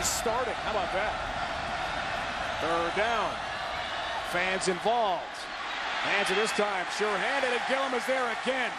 he's starting. How about that? Third down. Fans involved. Hands it this time. Sure-handed, and Gillum is there again.